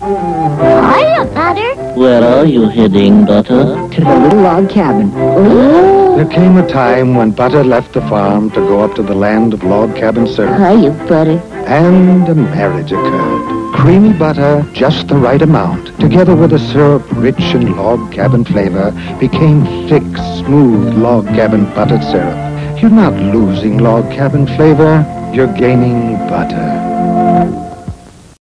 Hiya, Butter. Where are you heading, Butter? To the little log cabin. Ooh. There came a time when Butter left the farm to go up to the land of log cabin syrup. Hiya, Butter. And a marriage occurred. Creamy butter, just the right amount, together with a syrup rich in log cabin flavor, became thick, smooth log cabin buttered syrup. You're not losing log cabin flavor, you're gaining butter.